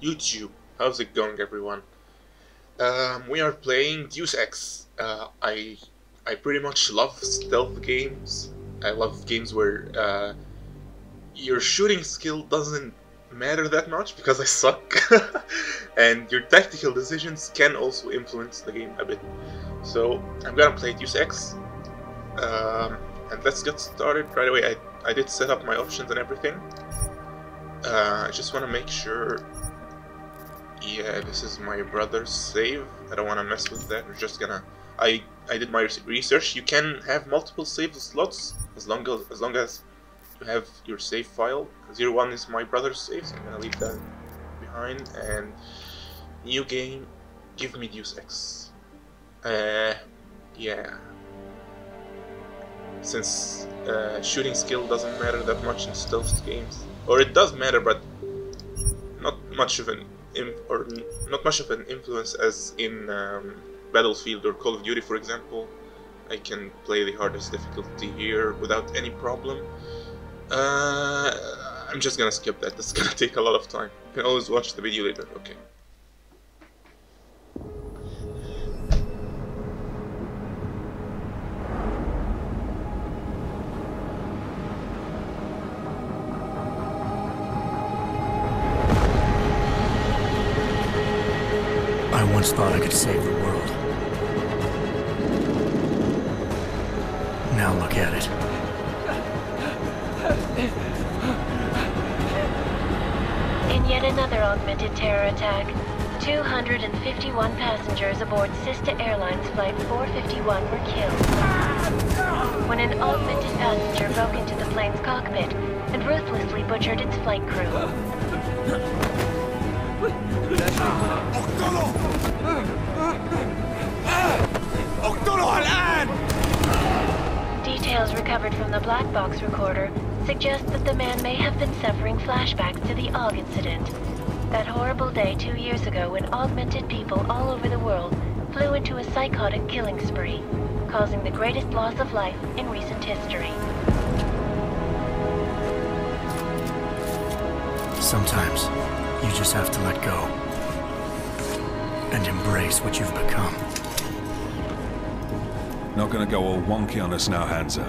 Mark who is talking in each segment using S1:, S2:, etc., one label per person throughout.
S1: YouTube. How's it going, everyone? Um, we are playing Deus Ex. Uh, I I pretty much love stealth games. I love games where uh, your shooting skill doesn't matter that much because I suck, and your tactical decisions can also influence the game a bit. So I'm gonna play Deus Ex, um, and let's get started right away. I I did set up my options and everything. Uh, I just want to make sure. Yeah, this is my brother's save. I don't want to mess with that. We're just gonna. I I did my research. You can have multiple save slots as long as as long as you have your save file. Zero one is my brother's save, so I'm gonna leave that behind. And new game, give me Deus Ex. Uh, yeah. Since uh, shooting skill doesn't matter that much in stealth games, or it does matter, but not much of an or not much of an influence as in um, Battlefield or Call of Duty, for example. I can play the hardest difficulty here without any problem. Uh, I'm just gonna skip that. That's gonna take a lot of time. You can always watch the video later. Okay.
S2: Once thought I could save the world. Now look at it.
S3: In yet another augmented terror attack, 251 passengers aboard Sista Airlines Flight 451 were killed. When an augmented passenger broke into the plane's cockpit and ruthlessly butchered its flight crew. Details recovered from the black box recorder suggest that the man may have been suffering flashbacks to the AUG incident. That horrible day two years ago when augmented people all over the world flew into a psychotic killing spree, causing the greatest loss of life in recent history.
S2: Sometimes, you just have to let go. And embrace what you've become.
S4: Not gonna go all wonky on us now, Hansa.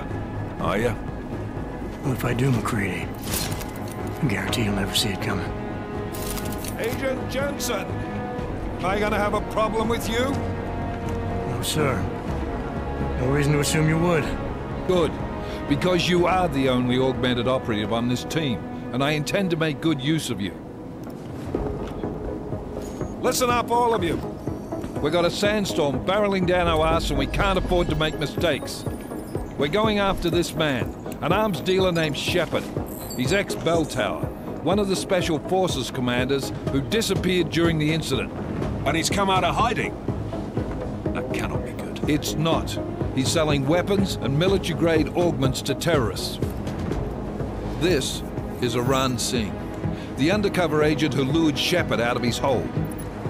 S4: Are you?
S2: Well, if I do, McCready, I guarantee you'll never see it coming.
S4: Agent Jensen! Am I gonna have a problem with you?
S2: No, sir. No reason to assume you would.
S5: Good. Because you are the only augmented operative on this team, and I intend to make good use of you. Listen up, all of you. We've got a sandstorm barreling down our ass and we can't afford to make mistakes. We're going after this man, an arms dealer named Shepard. He's ex-Belltower, one of the Special Forces commanders who disappeared during the incident.
S4: And he's come out of hiding. That cannot be good.
S5: It's not. He's selling weapons and military-grade augments to terrorists. This is Aran Singh, the undercover agent who lured Shepard out of his hole.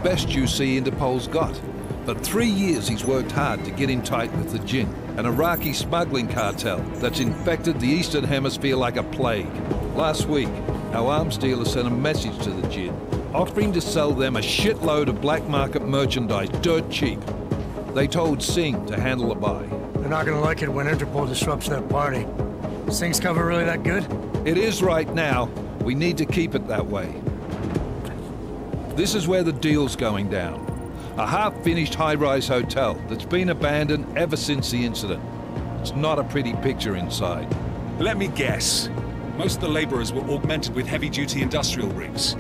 S5: Best you see Interpol's got. But three years he's worked hard to get in tight with the Jinn, an Iraqi smuggling cartel that's infected the Eastern Hemisphere like a plague. Last week, our arms dealer sent a message to the Jinn, offering to sell them a shitload of black market merchandise dirt cheap. They told Singh to handle the buy.
S2: They're not gonna like it when Interpol disrupts their party. Singh's cover really that good?
S5: It is right now. We need to keep it that way. This is where the deal's going down. A half-finished high-rise hotel that's been abandoned ever since the incident. It's not a pretty picture inside.
S4: Let me guess. Most of the laborers were augmented with heavy-duty industrial rigs.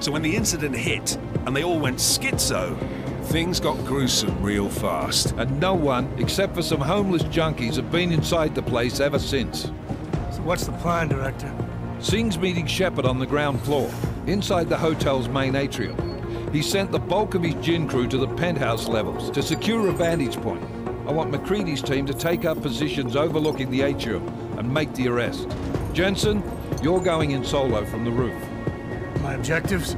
S4: So when the incident hit, and they all went schizo, things got gruesome real fast.
S5: And no one, except for some homeless junkies, have been inside the place ever since.
S2: So what's the plan, Director?
S5: Singh's meeting Shepard on the ground floor, inside the hotel's main atrium. He sent the bulk of his Jinn crew to the penthouse levels to secure a vantage point. I want McCready's team to take up positions overlooking the atrium and make the arrest. Jensen, you're going in solo from the roof.
S2: My objectives?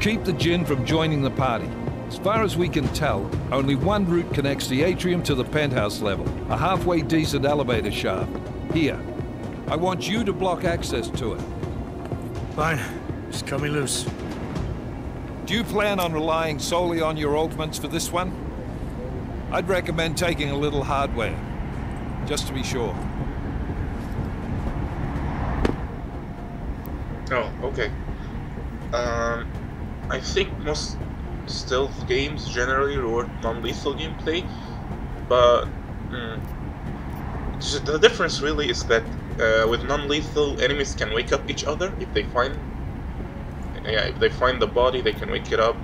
S5: Keep the Jinn from joining the party. As far as we can tell, only one route connects the atrium to the penthouse level, a halfway decent elevator shaft. Here. I want you to block access to it.
S2: Fine. Just cut me loose.
S5: Do you plan on relying solely on your augments for this one? I'd recommend taking a little hardware, just to be sure.
S1: Oh, okay. Um, I think most stealth games generally reward non-lethal gameplay, but mm, the difference really is that uh, with non-lethal, enemies can wake up each other if they find yeah if they find the body, they can wake it up,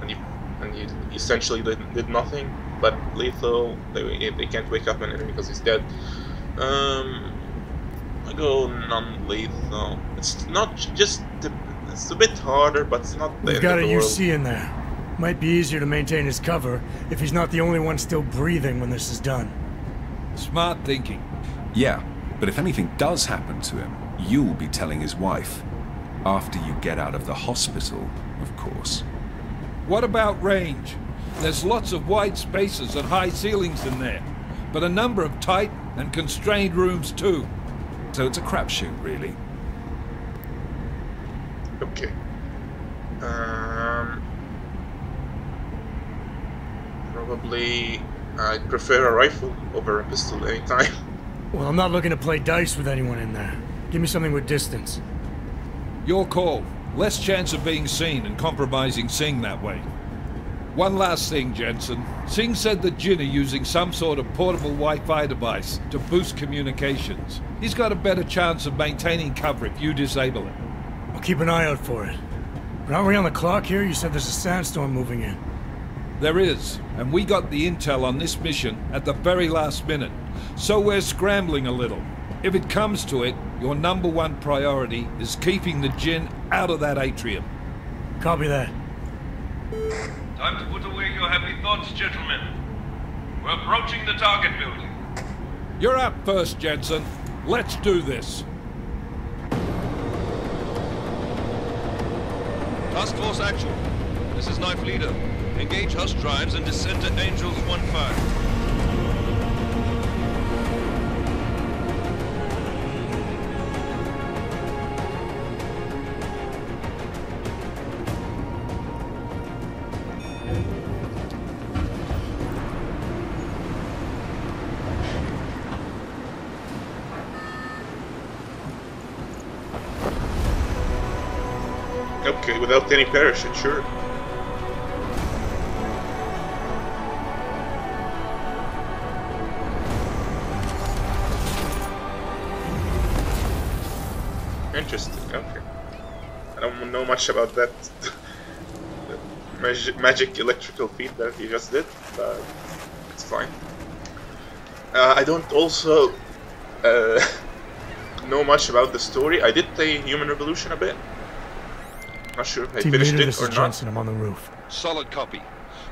S1: and you and you essentially did, did nothing. But lethal, they they can't wake up an enemy because he's dead. Um, I go non-lethal. It's not just the, it's a bit harder, but it's not the
S2: We've got
S1: of
S2: a
S1: the world.
S2: UC in there. Might be easier to maintain his cover if he's not the only one still breathing when this is done.
S5: Smart thinking.
S4: Yeah, but if anything does happen to him, you'll be telling his wife. After you get out of the hospital, of course.
S5: What about range? There's lots of wide spaces and high ceilings in there, but a number of tight and constrained rooms too.
S4: So it's a crapshoot, really.
S1: Okay. Um, probably I'd prefer a rifle over a pistol any time.
S2: Well, I'm not looking to play dice with anyone in there. Give me something with distance.
S5: Your call. Less chance of being seen and compromising Singh that way. One last thing, Jensen. Singh said that Jinn are using some sort of portable Wi-Fi device to boost communications. He's got a better chance of maintaining cover if you disable it.
S2: I'll keep an eye out for it. But aren't we on the clock here? You said there's a sandstorm moving in.
S5: There is, and we got the intel on this mission at the very last minute. So we're scrambling a little. If it comes to it, your number one priority is keeping the Jinn out of that atrium.
S2: Copy that.
S6: Time to put away your happy thoughts, gentlemen. We're approaching the target building.
S5: You're up first, Jensen. Let's do this.
S7: Task Force Action. This is Knife Leader. Engage Hush drives and descend to Angels 1-5.
S1: Without any parachute, sure. Interesting. Okay. I don't know much about that mag magic electrical feat that you just did, but it's fine. Uh, I don't also uh, know much about the story. I did play Human Revolution a bit. Not sure if I
S2: Team
S1: finished
S2: leader,
S1: it
S2: this
S1: or
S2: is
S1: not.
S2: Jensen. I'm on the roof.
S7: Solid copy.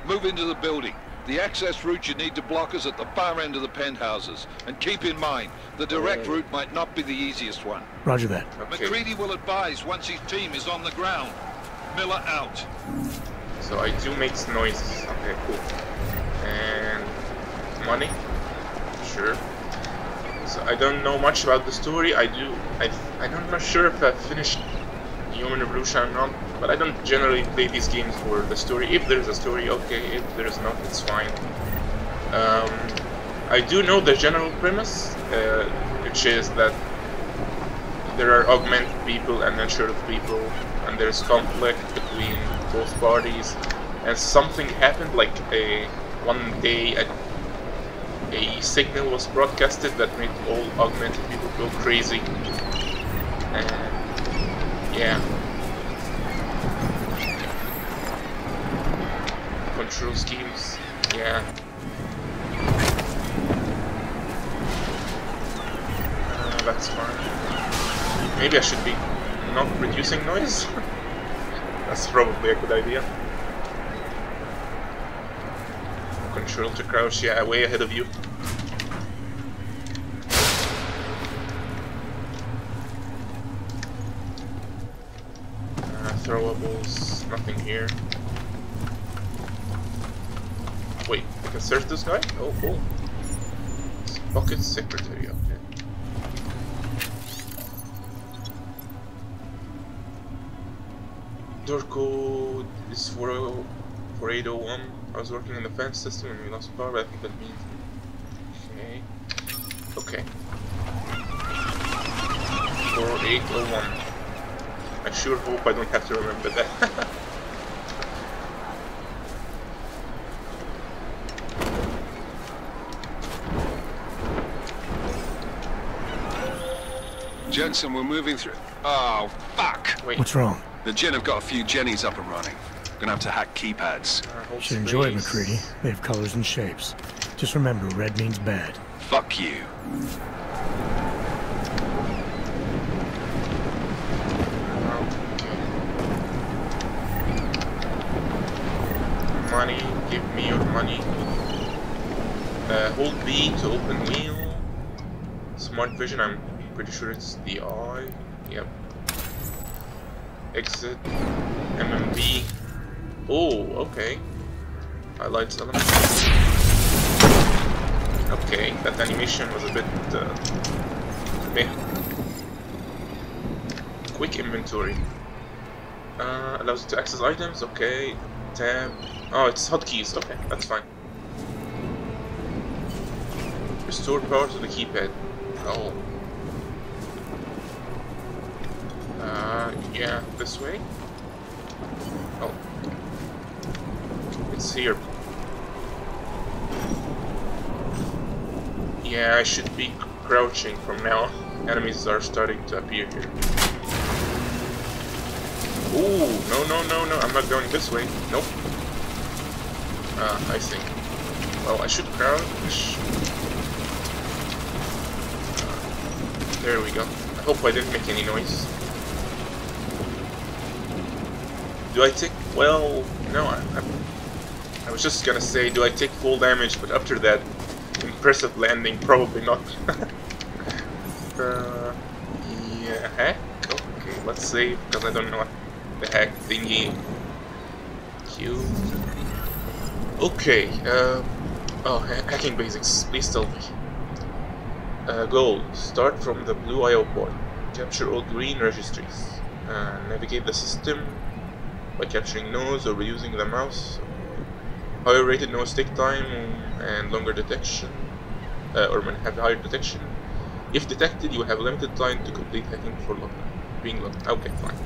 S7: Move into the building. The access route you need to block is at the far end of the penthouses. And keep in mind, the direct oh. route might not be the easiest one.
S2: Roger that.
S1: Okay.
S7: McCready will advise once his team is on the ground. Miller out.
S1: So I do make noises. Okay, cool. And money, sure. So I don't know much about the story. I do. I I don't know sure if I finished Human Revolution or not. But I don't generally play these games for the story. If there's a story, okay. If there's not, it's fine. Um, I do know the general premise, uh, which is that there are augmented people and natural people, and there's conflict between both parties. And something happened, like a one day a, a signal was broadcasted that made all augmented people go crazy. And yeah. Control schemes, yeah. Uh, that's fine. Maybe I should be not reducing noise. that's probably a good idea. Control to crouch, yeah, way ahead of you. Uh, nothing here. Wait, I can search this guy? Oh, oh. cool. Pocket secretary, okay. Door code is 40 4801. I was working on the fence system and we lost power, I think that means. Okay. Okay. 4801. I sure hope I don't have to remember that.
S7: Jensen, we're moving through. Oh, fuck!
S1: Wait.
S2: What's wrong?
S7: The Jinn have got a few Jennies up and running. Gonna have to hack keypads.
S1: hold
S2: Should enjoy it. McCready. They have colors and shapes. Just remember, red means bad.
S7: Fuck you.
S1: Money, give me your money. Uh, hold B to open wheel. Smart vision, I'm pretty sure it's the eye. Yep. Exit. MMB. Oh, okay. Highlights element. Okay, that animation was a bit uh, meh. Quick inventory. Uh, allows you to access items. Okay. Tab. Oh, it's hotkeys. Okay, that's fine. Restore power to the keypad. Oh. Uh, yeah, this way. Oh. It's here. Yeah, I should be crouching from now. Enemies are starting to appear here. Ooh, no, no, no, no, I'm not going this way. Nope. Ah, I see. Well, I should crouch. Ah, there we go. I hope I didn't make any noise. Do I take... Well, no, I, I, I was just gonna say, do I take full damage, but after that impressive landing, probably not. uh, yeah, heck? Okay, let's save, because I don't know what the heck thingy. Q. Okay, uh, oh, ha hacking basics, please tell me. Uh, goal, start from the blue IO point. Capture all green registries. Uh, navigate the system by capturing nodes or reusing the mouse. Higher rated nodes take time and longer detection, uh, or may have higher detection. If detected, you have limited time to complete hacking for long, being locked. Okay, fine.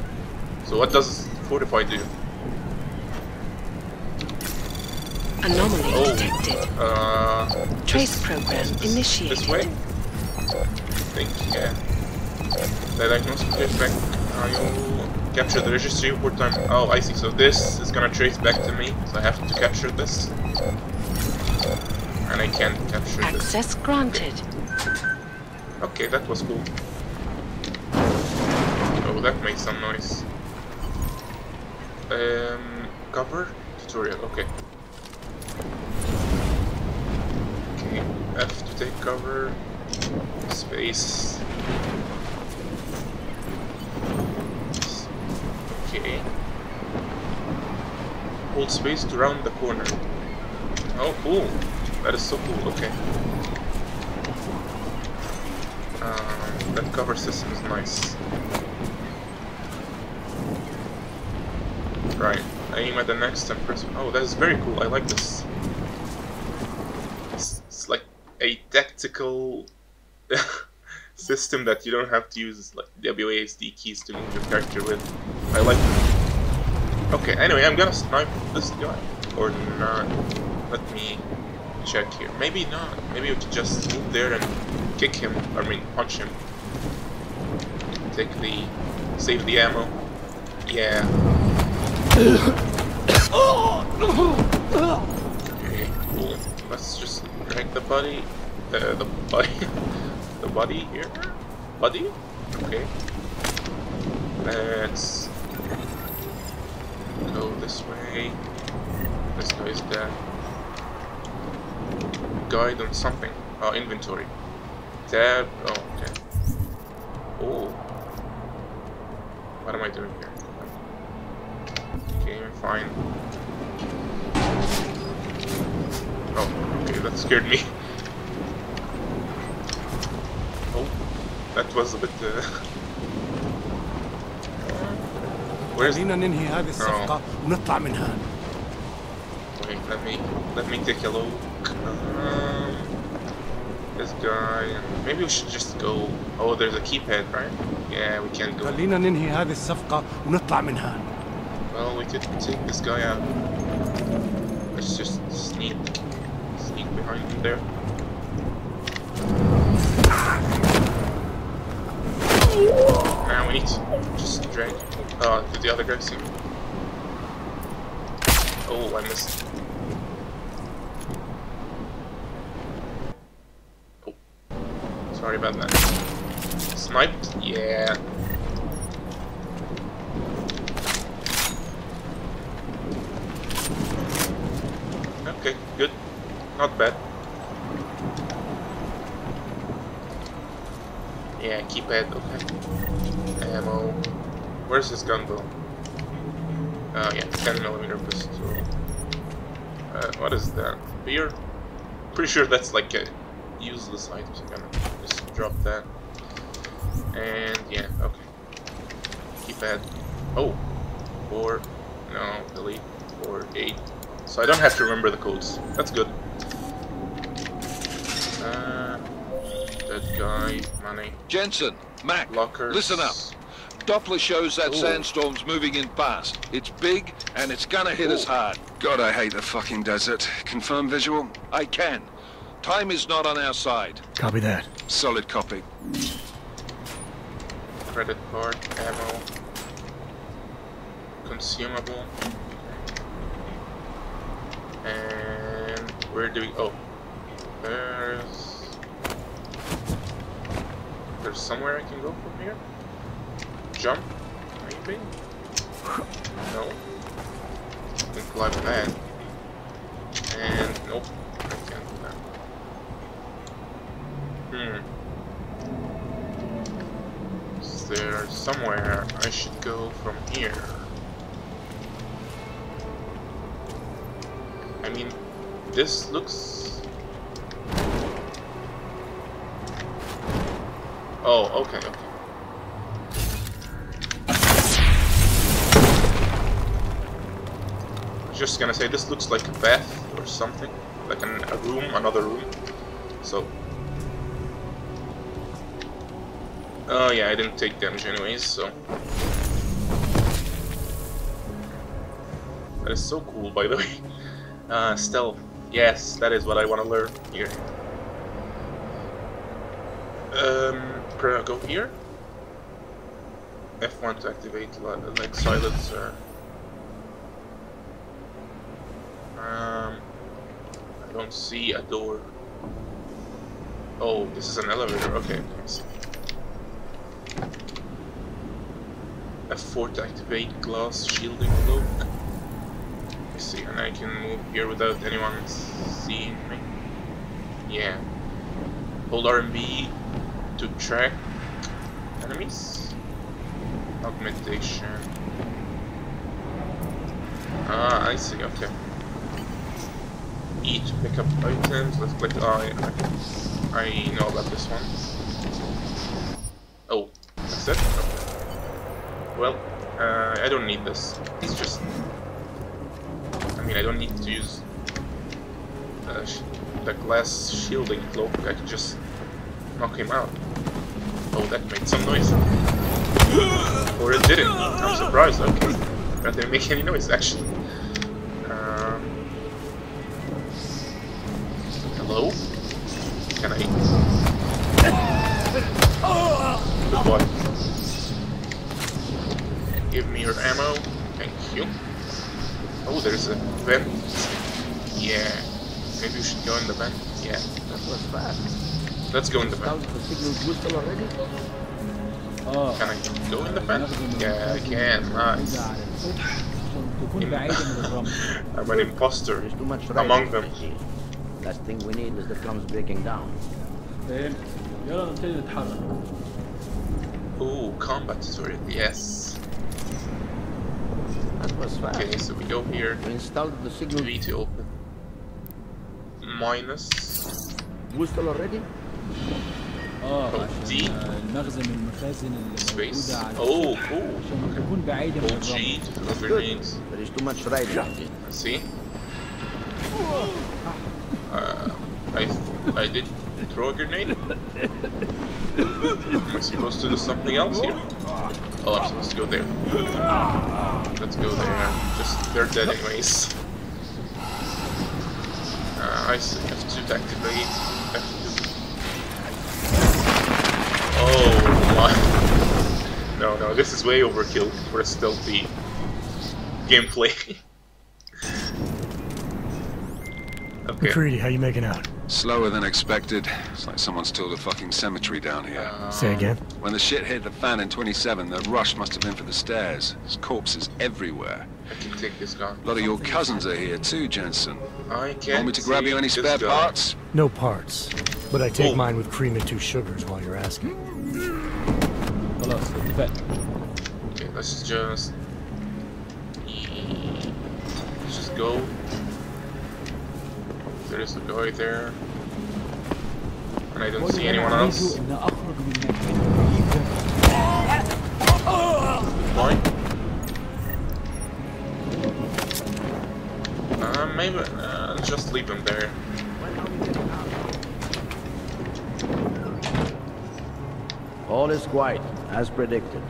S1: So what does Fortify do?
S8: Anomaly
S1: Oh.
S8: detected.
S1: Uh,
S8: Trace program
S1: this,
S8: initiated.
S1: This way? I think, yeah. The diagnostic effect, you capture the registry report time. Oh, I see. So this is gonna trace back to me, so I have to capture this. And I can't capture this.
S8: Access granted.
S1: Okay, that was cool. Oh, that makes some noise. Um, cover tutorial. Okay. Okay, F to take cover. Space. Hold space to round the corner. Oh, cool. That is so cool. Okay. Um, that cover system is nice. Right, aim at the next and press. Oh, that is very cool. I like this. It's, it's like a tactical system that you don't have to use like WASD keys to move your character with. I like. Okay, anyway, I'm gonna snipe this guy. Or not. Let me check here. Maybe not. Maybe we could just move there and kick him. I mean, punch him. Take the... Save the ammo. Yeah. Okay, cool. Let's just drag the body. Uh, the body. the body here. Body? Okay. Let's go this way. This guy is dead. Guide on something. Oh, inventory. Tab. Oh, okay. Oh. What am I doing here? Okay, fine. Oh, okay, that scared me. Oh, that was a bit. Uh... Where's
S2: خلينا ننهي هذه الصفقة ونطلع من هان.
S1: Wait, let me let me take a look. Um, this guy. Maybe we should just go. Oh, there's a keypad, right? Yeah, we can't go.
S2: خلينا ننهي هذه الصفقة ونطلع من هان.
S1: Well, we could take this guy out. Let's just sneak, sneak behind him there. Now we need to just drag. Uh, did the other guy see me? Oh, I missed. Oh, sorry about that. Sniped? Yeah. Okay, good. Not bad. Yeah, keypad, okay. Ammo. Where's this gun though? Oh yeah, 10 millimeter pistol. Uh, what is that? Beer? Pretty sure that's like a useless item, so I'm gonna just drop that. And yeah, okay. Keypad. Oh, four. No, delete. Four, eight. So I don't have to remember the codes. That's good. Uh, that guy, money,
S7: Jensen, Mac,
S1: lockers.
S7: listen up. Doppler shows that
S1: Ooh.
S7: sandstorm's moving in fast. It's big, and it's gonna hit us hard.
S4: God, I hate the fucking desert. Confirm visual?
S7: I can. Time is not on our side.
S2: Copy that.
S4: Solid copy.
S1: Credit card, ammo, consumable. And where do we? Oh, there's there's somewhere I can go from here. Jump, maybe. No. I can climb that. And nope, I can't do that. Hmm. Is there somewhere I should go from here? I mean, this looks... Oh, okay, okay. Just gonna say, this looks like a bath or something. Like an, a room, another room. So... Oh yeah, I didn't take damage anyways, so... That is so cool, by the way. Uh, stealth. Yes, that is what I want to learn here. Um, go here. F1 to activate like silencer. Um, I don't see a door. Oh, this is an elevator. Okay, see. F4 to activate glass shielding cloak. I see, and I can move here without anyone seeing me. Yeah. Hold RMB to track enemies. Augmentation. Ah, I see, okay. To pick up items. Let's click I. I, I know about this one. Oh, that's it? Well, uh, I don't need this. It's just I mean, I don't need to use uh, the glass shielding cloak. I can just knock him out. Oh, that made some noise. or it didn't. I'm surprised. Okay, that didn't make any noise actually. Um, hello? Can I? Good boy. Give me your ammo. Thank you. Oh, there's a vent. Yeah. Maybe we should go in the vent. Yeah.
S9: That was fast.
S1: Let's go in the
S9: already? Oh.
S1: Can I go in the fence? Yeah, I can. Nice. I'm an imposter
S9: too much
S1: among them.
S9: Last thing we need is the drums breaking down.
S1: Ooh, combat tutorial, yes.
S9: That was fast.
S1: Okay, so we go here.
S9: We installed the signal.
S1: V to open. Minus.
S9: Boosted already?
S10: اه
S1: Oh,
S10: عشان
S1: D.
S10: آه، المخزن من المخازن اللي
S1: Space.
S10: موجودة على
S1: Oh,
S10: السطح
S1: oh.
S10: عشان تكون بعيدة من
S1: Hold G
S10: الرمل
S1: to throw grenades.
S9: There is too much riding.
S1: See? Uh, I I did throw a grenade. Am I supposed to do something else here? Oh, I'm supposed to go there. Let's go there. Just they're dead anyways. Uh, I s- have to activate. No, no, this is way overkill for a stealthy gameplay. okay.
S2: McCready, how you making out?
S4: Slower than expected. It's like someone's tilled a fucking cemetery down here.
S2: Uh, Say again?
S4: When the shit hit the fan in 27, the rush must have been for the stairs. There's corpses everywhere.
S1: I can take this gun.
S4: A lot of your cousins are here too, Jensen.
S1: I can't.
S4: Want me to grab you any spare
S1: guy.
S4: parts?
S2: No parts. But I take
S1: Oh.
S2: mine with cream and two sugars while you're asking.
S10: lost.
S1: Okay, let's just... Let's just go. There is a guy there. And I don't see anyone else. Why? Uh, maybe... Uh, just leave him there.
S9: All is quiet as predicted.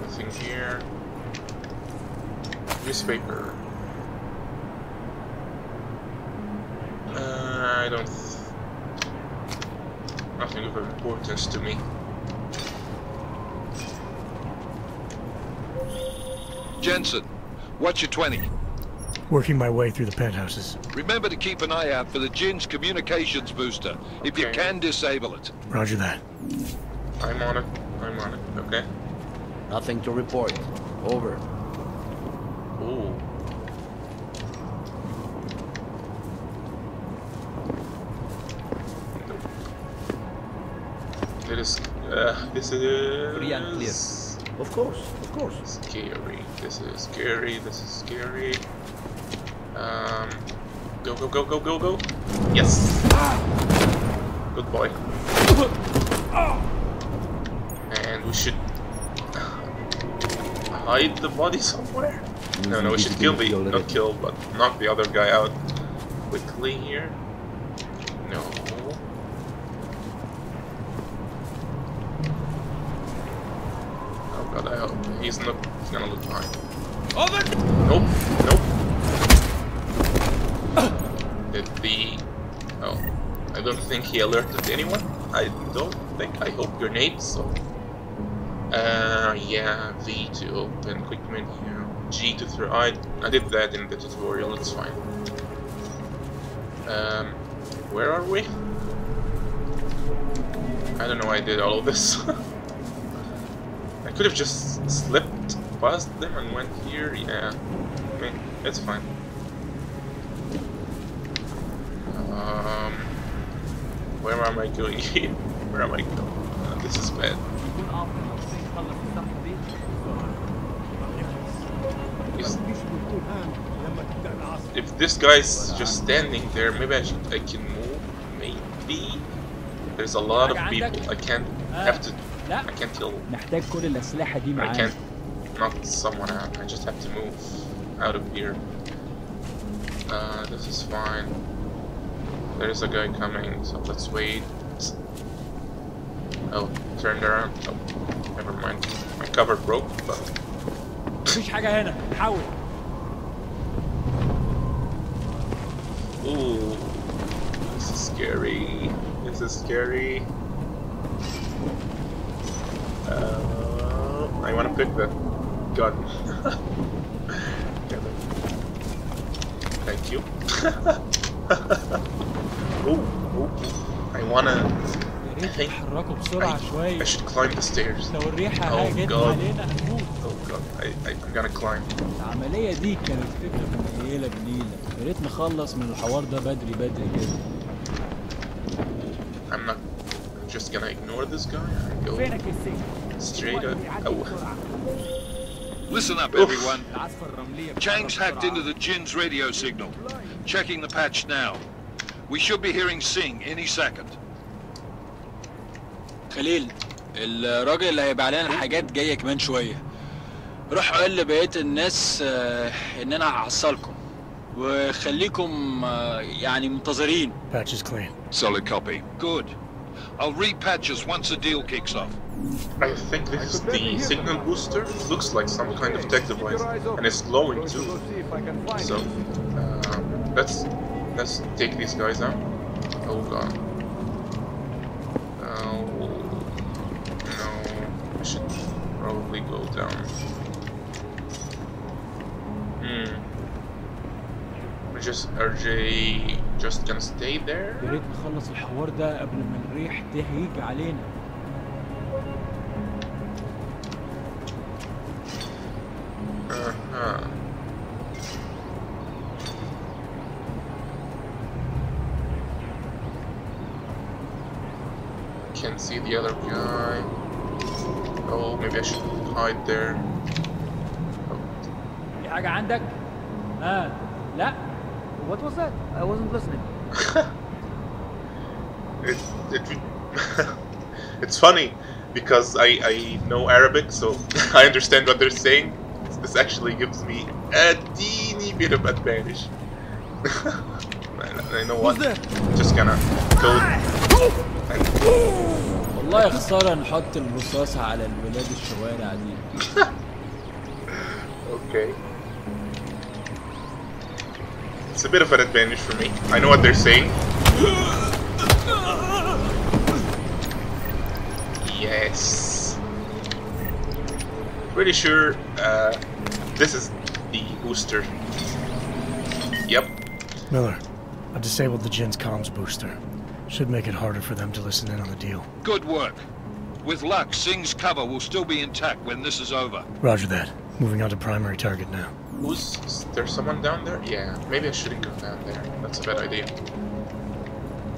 S1: Nothing here. Newspaper. Uh, I don't. th- Nothing of importance to me.
S7: Jensen, what's your 20?
S2: Working my way through the penthouses.
S7: Remember to keep an eye out for the Jinn's communications booster. If you can, disable it.
S2: Roger that.
S1: I'm on it. I'm on it. Okay.
S9: Nothing to report. Over.
S1: Ooh. It is. Uh, this is.
S9: Free and clear. Of course, of course.
S1: Scary. This is scary. This is scary. Um. Go, go, go, go, go, go. Yes. Good boy. And we should hide the body somewhere. No, no, we should kill the not kill, but knock the other guy out quickly here. No. Oh god, I hope he's not. He's gonna look fine. Nope. Nope. Don't think he alerted anyone. I don't think. I hope grenades. So. Uh, yeah, V to open quick menu, G to throw. I I did that in the tutorial. It's fine. Um, where are we? I don't know. I did all of this. I could have just slipped past them and went here. Yeah, I mean, it's fine. Um, where am I going here? Where am I going? Uh, this is bad. Is- if this guy's just standing there, maybe I, should, I can move. Maybe there's a lot of people. I can't have to.
S10: لا
S1: I can't kill.
S10: محتاج كل الأسلحة دي
S1: I
S10: معانا
S1: can't knock someone out. I just have to move out of here. Uh, this is fine. There's a guy coming, so let's wait. Oh, turn around. Oh, never mind. My cover broke, but.
S10: Howard.
S1: Ooh, this is scary. This is scary. Uh, I want to pick the gun. Thank you. Oh, oh, I wanna.
S10: I think
S1: I, I should climb the stairs. Oh god. Oh god, I, I, I'm gonna climb.
S10: العملية دي كانت فكرة منيلة بنيلة، يا ريت نخلص من الحوار ده بدري بدري كده.
S1: I'm not I'm just gonna ignore this guy and go straight up. Oh.
S7: Listen up,
S1: Oof.
S7: everyone. Chang's hacked into the Jinn's radio signal. Checking the patch now. We should be hearing Sing any second.
S10: خليل الراجل اللي هيبقى علينا الحاجات جايه كمان شويه روح قول لبقيه الناس آه، ان انا هحصلكم وخليكم آه، يعني منتظرين
S2: Patch is clean.
S7: Solid copy. Good. I'll repatch us once the deal kicks off.
S1: I think this is the signal booster. It looks like some kind of tech device, and it's glowing too. So, uh, let's let's take these guys out. Hold on. Oh no, I should probably go down. Hmm. We're just RJ just gonna stay
S10: يا
S1: there?
S10: ريت نخلص الحوار ده قبل ما الريح تهيج علينا
S1: hide there.
S10: في حاجه عندك اه لا
S9: What was that? I wasn't listening.
S1: It, it, it's funny because I, I know Arabic, so I understand what they're saying. This actually gives me a teeny bit of advantage. and I know what. Just gonna go. And
S10: والله خساره نحط الرصاص على الولاد الشوارع دي
S1: Okay. It's a bit of an advantage for me. I know what they're saying. Yes. Pretty sure uh, this is the booster. Yep.
S2: Miller, I've disabled the Jin's comms booster. Should make it harder for them to listen in on the deal.
S7: Good work. With luck, Singh's cover will still be intact when this is over.
S2: Roger that. Moving on to primary target now.
S1: Who's is there someone down there? Yeah, maybe I shouldn't go down there. That's a bad idea.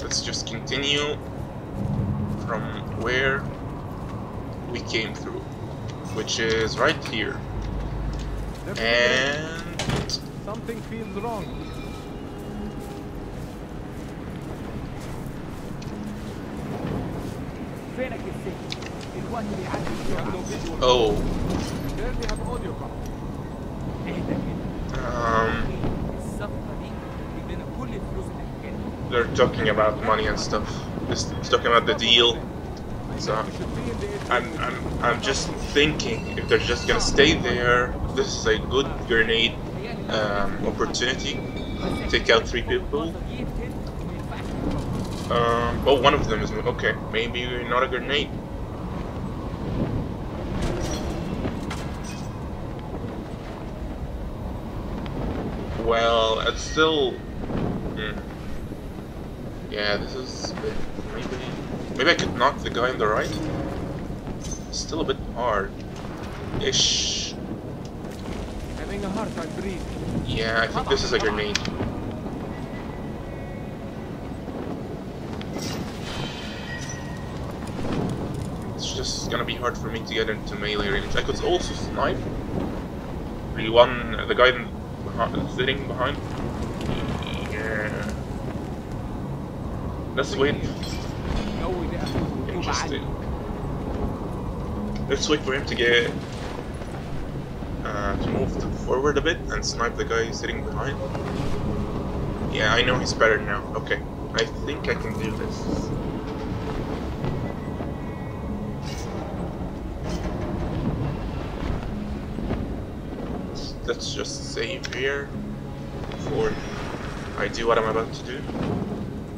S1: Let's just continue from where we came through, which is right here. And
S11: Something feels wrong. فينك يا سيف؟ الوقت بيعدي بسرعة.
S1: oh,
S11: Barely have audio call. اهدى كده.
S1: um,
S11: الصفقة دي تجيب لنا كل الفلوس اللي هتجيلنا.
S1: they're talking about money and stuff. This is talking about the deal. So I'm, I'm, I'm just thinking if they're just gonna stay there, this is a good grenade um, opportunity. Take out three people. Um, oh, one of them is okay. Maybe not a grenade. Well, it's still. hmm. Yeah, this is a bit, maybe. Maybe I could knock the guy on the right. Still a bit hard. Ish.
S11: Having a hard time breathing.
S1: Yeah, I think this is a grenade. gonna be hard for me to get into melee range. I could also snipe the one, uh, the guy sitting behind. Yeah. Let's wait. Interesting. Let's wait for him to get uh, to move forward a bit and snipe the guy sitting behind. Yeah, I know he's better now. Okay, I think I can do this. let's just save here before I do what I'm about to do.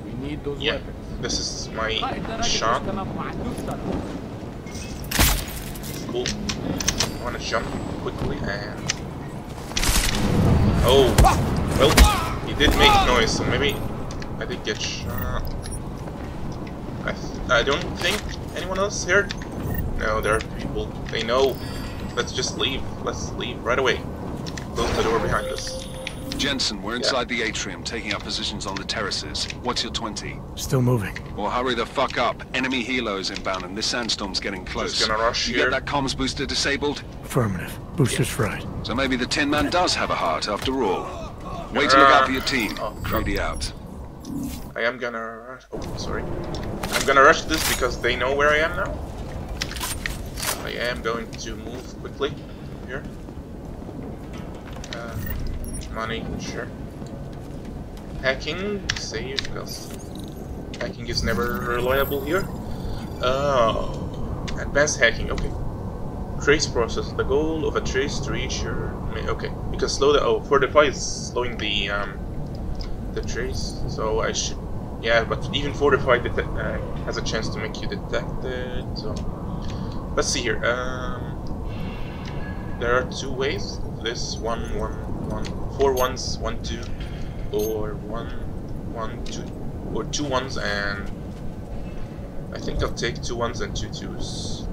S11: We need those
S1: yeah,
S11: weapons.
S1: This is my shot. Cool. I wanna jump quickly and Oh well he did make noise, so maybe I did get shot. I I don't think anyone else here. No, there are people. They know. Let's just leave. Let's leave right away. Close the door behind us.
S4: Jensen, we're inside the atrium, taking up positions on the terraces. What's your 20?
S2: Still moving.
S4: Well, hurry the fuck up. Enemy helos inbound, and this sandstorm's getting close.
S1: gonna rush
S4: you
S1: here.
S4: get that comms booster disabled?
S2: Affirmative. Booster's fried.
S4: So maybe the Tin Man does have a heart after all. Wait to look uh, out for your team.
S1: Oh,
S4: Creedy out.
S1: I am gonna rush. Oh, sorry. I'm gonna rush this because they know where I am now. So I am going to move quickly here. Money, sure. Hacking, save, because hacking is never reliable here. Oh, advanced hacking, okay. Trace process, the goal of a trace to reach your... Okay, can slow the... Oh, fortify is slowing the, um, the trace, so I should... Yeah, but even fortify detect, uh, has a chance to make you detected, so... Let's see here, um... There are two ways. This one, one, four ones, one, two, or one, one, two, or two ones and I think I'll take two ones and two twos.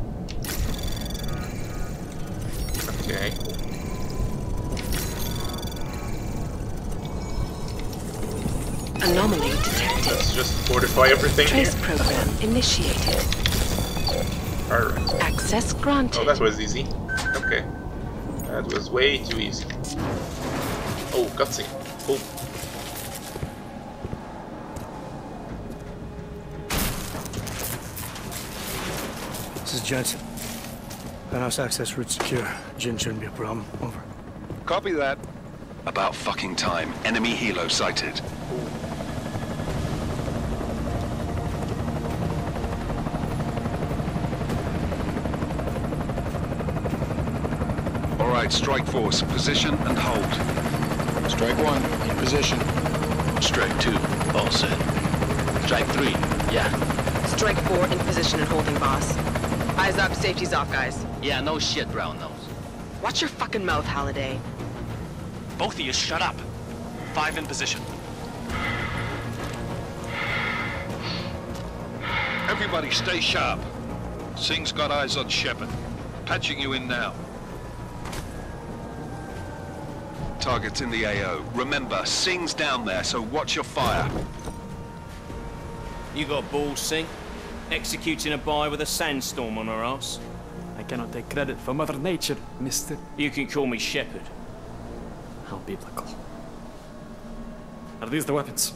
S1: Okay.
S8: Anomaly detected.
S1: Let's just fortify everything here.
S8: Trace program initiated.
S1: Alright.
S8: Access granted.
S1: Oh, that was easy. Okay. That was way too easy. Oh, cutscene. Oh.
S2: This is Jensen. Penthouse access route secure. Jinn shouldn't be a problem. Over.
S7: Copy that.
S4: About fucking time. Enemy helo sighted. All right, strike force. Position and hold.
S12: Strike one, in position.
S13: Strike two, all set. Strike three, yeah.
S14: Strike four in position and holding, boss. Eyes up, safety's off, guys.
S13: Yeah, no shit, brown nose.
S14: Watch your fucking mouth, Halliday.
S15: Both of you shut up. Five in position.
S7: Everybody stay sharp. Singh's got eyes on Shepard. Patching you in now.
S4: Targets in the AO. Remember, Singh's down there, so watch your fire.
S16: You got balls, Singh? Executing a buy with a sandstorm on her ass?
S17: I cannot take credit for Mother Nature, mister.
S16: You can call me Shepherd.
S17: How biblical. Are these the weapons?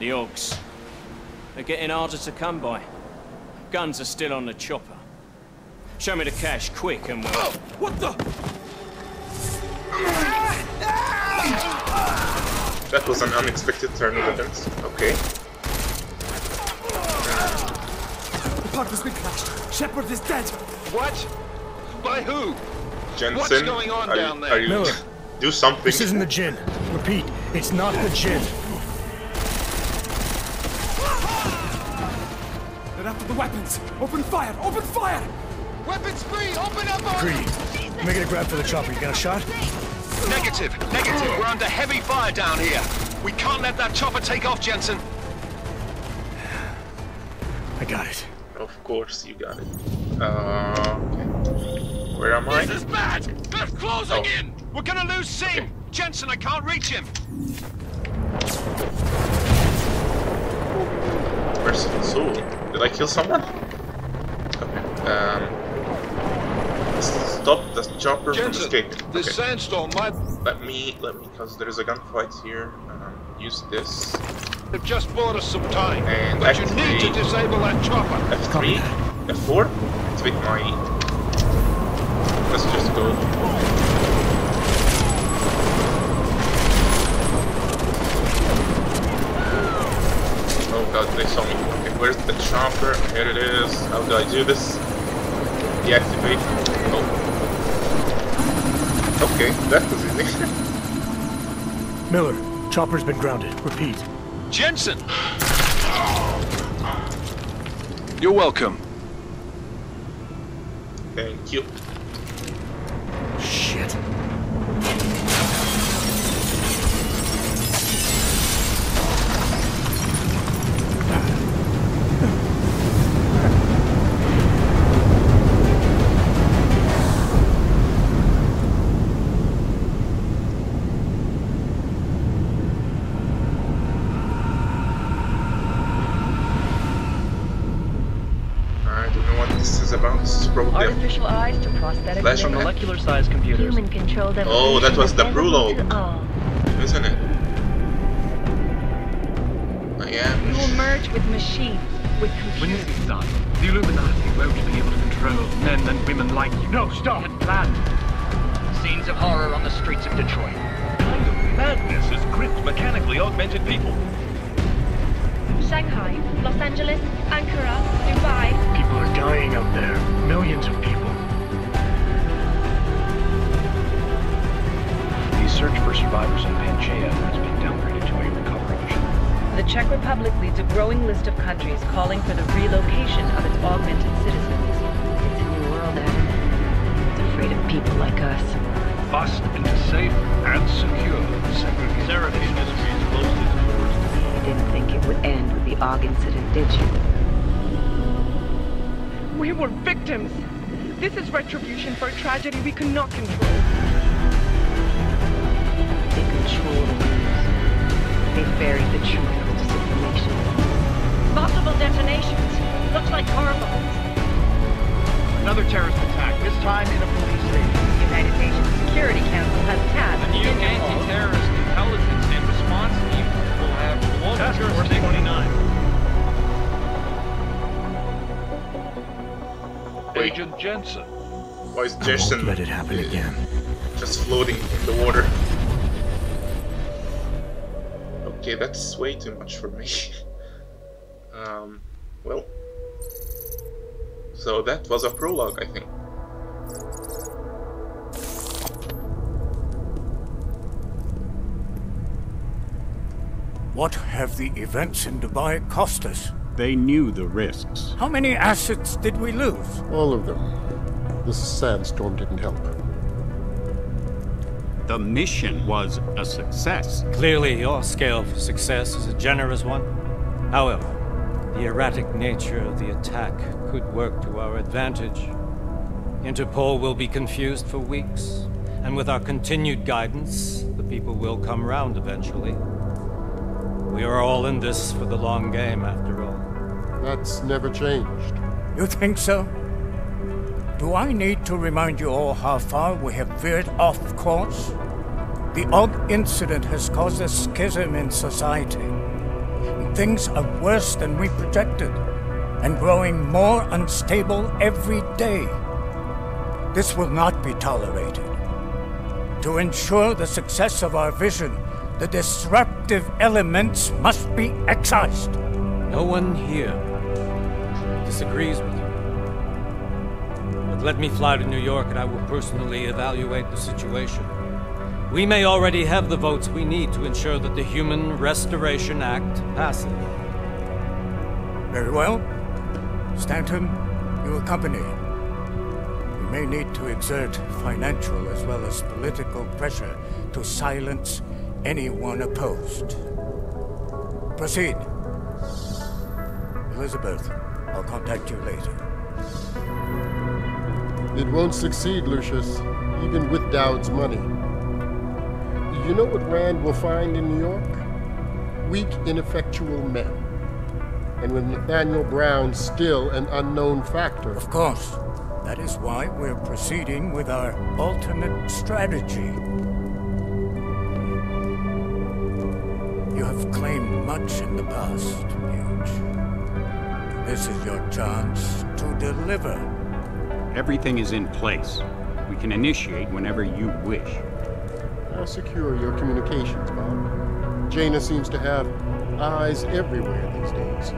S16: The Ogs. They're getting harder to come by. Guns are still on the chopper. Show me the cash, quick, and we'll...
S17: Oh, what the?
S1: That was an unexpected turn of events. Okay.
S17: The park has been crashed. Shepard is dead.
S7: What? By who?
S1: Jensen,
S7: What's going on
S1: are,
S7: down
S1: you,
S7: there?
S1: are you
S2: Miller.
S1: do something?
S2: This isn't the Jinn. Repeat, it's not the Jinn. Ah!
S17: They're after the weapons. Open fire! Open fire!
S12: Weapons free! Open up on
S2: Greedy. Making a grab for the chopper. You got a shot?
S4: Negative. Negative. We're under heavy fire down here. We can't let that chopper take off, Jensen.
S2: I got it.
S1: Of course, you got it. Uh. Where am I?
S4: This is bad. They're closing
S1: Oh.
S4: in. We're gonna lose Singh. Jensen, I can't reach him.
S1: Merciful soul. Did I kill someone? Okay. Um. Stop the chopper from
S7: Jensen,
S1: escaping.
S7: this
S1: Okay.
S7: sandstorm might
S1: Let me, let me, because there is a gunfight here. Um, use this.
S7: They've just bought us some time.
S1: And
S7: but you need to disable that chopper.
S1: F3, F4. Activate my. Let's just go. Oh god, they saw me. Okay, where's the chopper? Here it is. How do I do this? Deactivate. Okay, that was easy.
S2: Miller, chopper's been grounded. Repeat.
S4: Jensen! You're welcome.
S1: Thank you. Flash
S3: limbs.
S1: on
S3: Molecular-sized computers. Human controlled
S1: Oh, that was the
S3: evolution
S1: Brulo.
S3: available to all.
S1: isn't it? I am.
S8: You will merge with machines, with
S18: When
S8: computers.
S18: this is done, the Illuminati won't be able to control men and women like you. No, stop! And plan.
S15: Scenes of horror on the streets of Detroit.
S18: kind of madness has gripped mechanically augmented people.
S8: Shanghai, Los Angeles, Ankara, Dubai.
S18: People are dying out there. Millions of people.
S19: Search for survivors in Panchaea has been downgraded to a recover option.
S14: The Czech Republic leads a growing list of countries calling for the relocation of its augmented citizens. It's a new world, Evan. It's afraid of people like us.
S19: Bust into safe and secure segregation.
S6: Seraphine Industries closed its doors.
S14: You didn't think it would end with the AUG incident, did you?
S20: We were victims. This is retribution for a tragedy we could not control.
S14: They control the news. They buried the truth with disinformation.
S8: Multiple detonations. Looks like car bombs.
S11: Another terrorist attack, this time in a police station.
S14: The United Nations Security Council has tasked
S6: A new anti-terrorist intelligence and response team will have global
S11: Task Force
S6: jurisdiction.
S11: 29.
S7: Agent Jensen.
S1: Why is Jason
S2: Let it happen again.
S1: just floating in the water? Okay, that's way too much for me. um, well. So that was a prologue, I think.
S21: What have the events in Dubai cost us?
S22: They knew the risks.
S21: How many assets did we lose?
S23: All of them. The sandstorm didn't help.
S22: The mission was a success.
S24: Clearly, your scale for success is a generous one. However, the erratic nature of the attack could work to our advantage. Interpol will be confused for weeks, and with our continued guidance, the people will come round eventually. We are all in this for the long game, after all.
S23: That's never changed.
S21: You think so? Do I need to remind you all how far we have veered off course? The Aug incident has caused a schism in society. Things are worse than we projected, and growing more unstable every day. This will not be tolerated. To ensure the success of our vision, the disruptive elements must be excised.
S24: No one here disagrees with you. Let me fly to New York and I will personally evaluate the situation. We may already have the votes we need to ensure that the Human Restoration Act passes.
S21: Very well. Stanton, you accompany. We may need to exert financial as well as political pressure to silence anyone opposed. Proceed. Elizabeth, I'll contact you later.
S23: It won't succeed, Lucius, even with Dowd's money. You know what Rand will find in New York? Weak, ineffectual men. And with Nathaniel Brown still an unknown factor.
S21: Of course. That is why we're proceeding with our alternate strategy. You have claimed much in the past, Huge. This is your chance to deliver.
S22: Everything is in place. We can initiate whenever you wish.
S23: How secure are your communications, Bob? Janus seems to have eyes everywhere these days.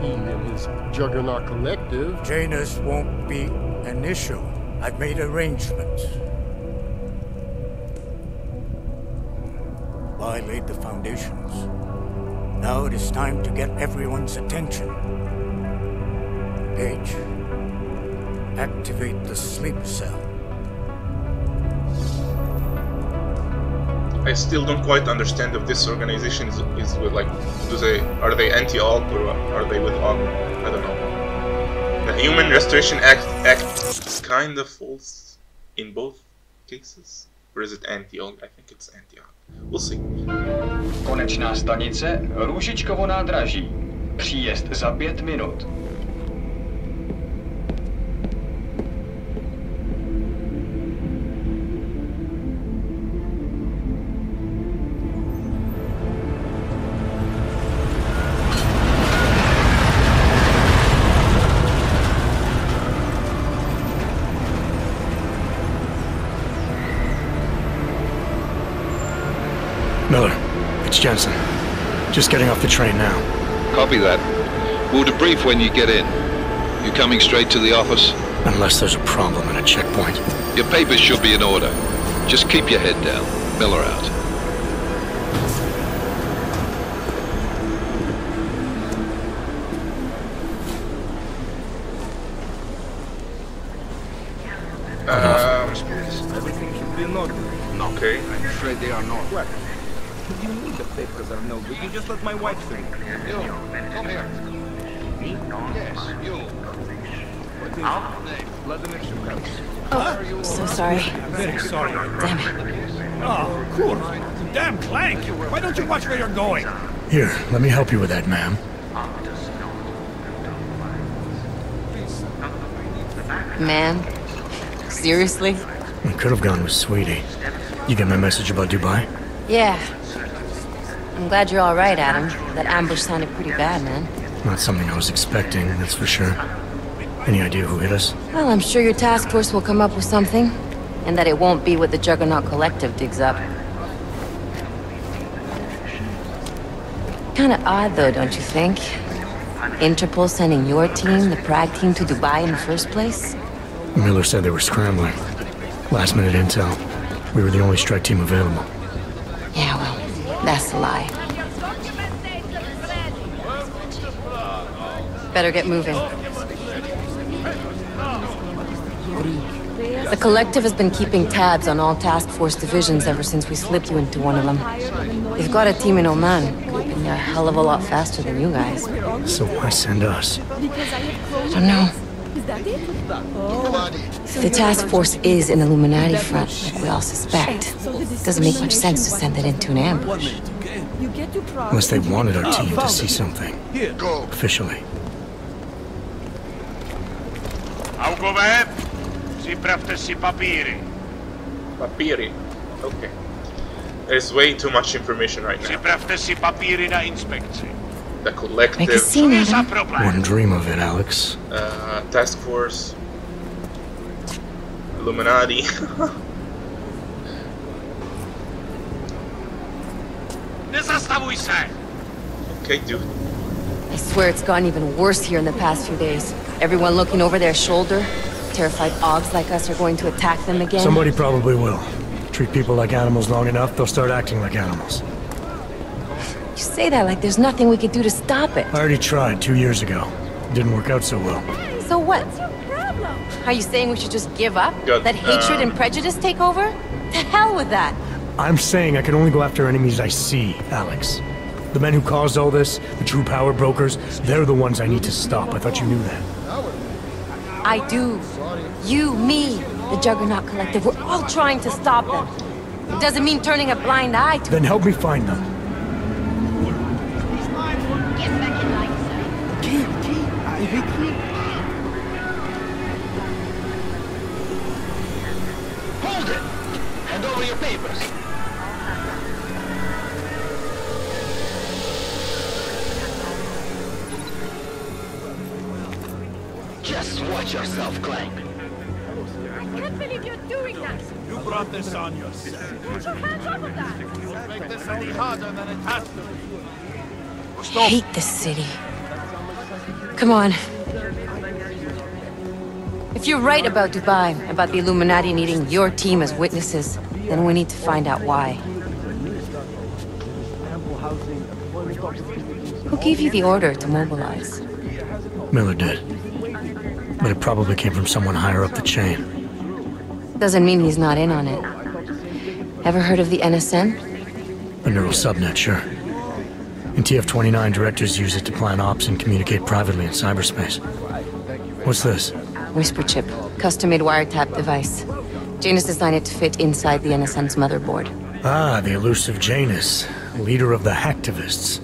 S23: He and his Juggernaut Collective.
S21: Janus won't be an issue. I've made arrangements. I laid the foundations. Now it is time to get everyone's attention. Page, activate the sleep cell.
S1: I still don't quite understand if this organization is, is with like, do they are they anti-AUG or are they with AUG? I don't know. The Human Restoration Act Act is kind of falls in both cases, or is it anti-AUG? I think it's anti-AUG. We'll see.
S25: Konečná stanice Růžičkovo nádraží. Příjezd za pět minut.
S2: Jensen. Just getting off the train now.
S7: Copy that. We'll debrief when you get in. You coming straight to the office?
S2: Unless there's a problem at a checkpoint.
S7: Your papers should be in order. Just keep your head down. Miller out.
S1: Um,
S11: Everything should be in order.
S1: okay.
S11: I'm afraid they are not. What? You need the papers are no good. You just let my wife through.
S7: You, come here.
S11: Me?
S7: Yes, you.
S11: What is your name? Vladimir Shukavs.
S26: Oh, so sorry.
S18: I'm very sorry.
S26: Damn it.
S18: Oh, cool. Damn Clank! Why don't you watch where you're going?
S2: Here, let me help you with that, ma'am.
S26: Man? Seriously?
S2: We could have gone with Sweetie. You get my message about Dubai?
S26: Yeah. I'm glad you're alright, Adam. That ambush sounded pretty bad, man.
S2: Not something I was expecting, that's for sure. Any idea who hit us?
S26: Well, I'm sure your task force will come up with something. And that it won't be what the Juggernaut Collective digs up. Kinda odd, though, don't you think? Interpol sending your team, the Prague team, to Dubai in the first place?
S2: Miller said they were scrambling. Last minute intel. We were the only strike team available.
S26: Yeah, well, that's a lie. Better get moving. The Collective has been keeping tabs on all task force divisions ever since we slipped you into one of them. They've got a team in Oman. Been there a hell of a lot faster than you guys.
S2: So why send us?
S26: I don't know. If oh. the task force is an Illuminati front, like we all suspect, it doesn't make much sense to send it into an ambush.
S2: Unless they wanted our team to see something. Officially.
S27: Augové, připravte si papíry.
S1: Papiri. Okay. There's way too much information right now.
S27: Připravte si papíry na inspekci.
S1: The collective.
S26: Make a scene, Adam.
S2: Wouldn't dream of it, Alex.
S1: Uh, task force. Illuminati.
S27: Nezastavuj se!
S1: okay, dude.
S26: I swear it's gotten even worse here in the past few days. Everyone looking over their shoulder. Terrified Augs like us are going to attack them again.
S2: Somebody probably will. Treat people like animals long enough, they'll start acting like animals.
S26: You say that like there's nothing we could do to stop it.
S2: I already tried two years ago. It Didn't work out so well.
S26: So what? What's your problem? Are you saying we should just give up?
S2: Good,
S26: Let hatred
S2: um,
S26: and prejudice take over? To hell with that!
S2: I'm saying I can only go after enemies I see, Alex. The men who caused all this, the true power brokers, they're the ones I need to stop. I thought you knew that.
S26: I do. You, me, the Juggernaut Collective, we're all trying to stop them. It doesn't mean turning a blind eye to
S2: Then help me find them.
S27: Hold it! Hand over your papers.
S11: Just watch yourself, Clank.
S8: I can't believe you're doing that!
S18: You brought this You brought this on yourself.
S8: Put your hands off of that!
S18: Don't make this any harder than it has
S26: I hate this city. Come on. If you're right about Dubai, about the Illuminati needing your team as witnesses, then we need to find out why. Who gave you the order to mobilize?
S2: Miller did. But it probably came from someone higher up the chain.
S26: Doesn't mean he's not in on it. Ever heard of the NSN?
S2: A neural subnet, sure. In TF-29, directors use it to plan ops and communicate privately in cyberspace. What's this?
S26: Whisper chip, custom-made wiretap device. Janus designed it to fit inside the NSN's motherboard.
S2: Ah, the elusive Janus, leader of the hacktivists.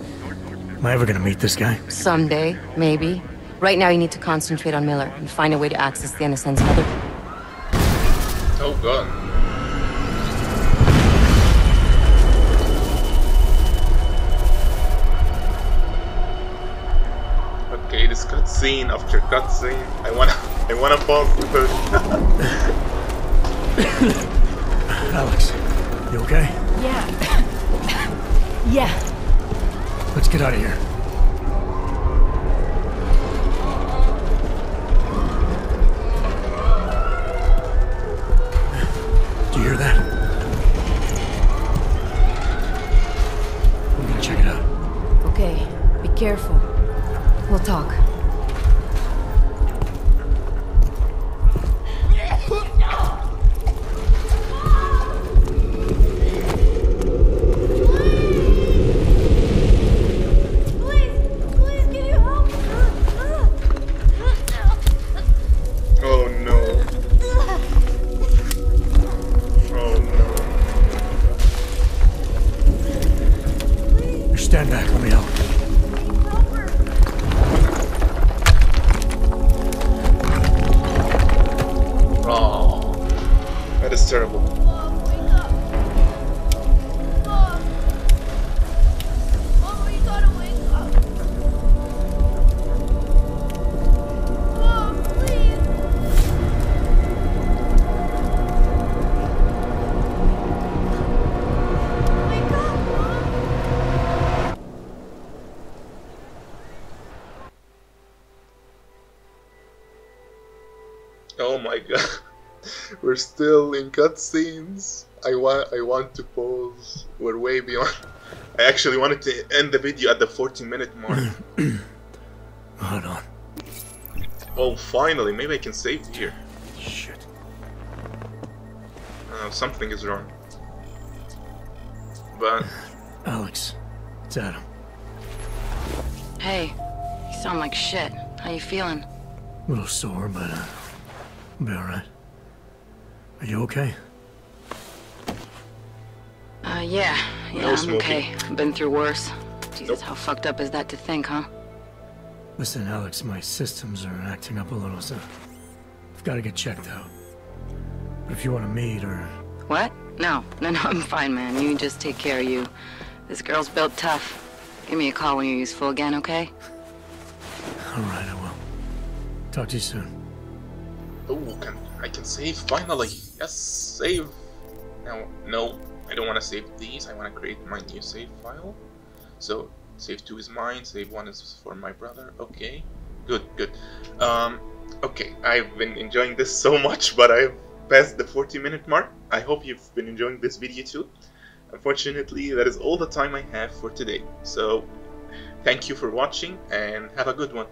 S2: Am I ever gonna meet this guy?
S26: Someday, maybe. Right now you need to concentrate on Miller and find a way to access the NSN's motherboard.
S1: Oh god. Cutscene after cutscene. I wanna, I wanna pause the
S2: Alex, you okay?
S8: Yeah.
S28: Yeah.
S2: Let's get out of here. Do you hear that? We're gonna check it out.
S28: Okay, be careful. We'll talk.
S1: Oh my god. We're still in cutscenes. I want I want to pause. We're way beyond. I actually wanted to end the video at the 14 minute mark.
S2: Hold on.
S1: oh, finally, maybe I can save here.
S2: Shit.
S1: Uh, something is wrong. But
S2: Alex, it's Adam.
S28: Hey, you sound like shit. How you feeling?
S2: A little sore, but uh, I'll be alright. Are you okay?
S28: Uh, yeah. Yeah,
S1: No
S28: I'm
S1: smoking.
S28: okay. I've been through worse. Jesus, how fucked up is that to think, huh?
S2: Listen, Alex, my systems are acting up a little, so I've got to get checked out. But if you want to meet or
S28: What? No, no, no, I'm fine, man. You just take care of you. This girl's built tough. Give me a call when you're useful again, okay?
S2: all right, I will. Talk to you soon.
S1: Oh, can I can save finally? Yes, save. Now, no, I don't want to save these. I want to create my new save file. So, save two is mine. Save one is for my brother. Okay, good, good. Um, okay, I've been enjoying this so much, but I've passed the 40 minute mark. I hope you've been enjoying this video too. Unfortunately, that is all the time I have for today. So, thank you for watching and have a good one.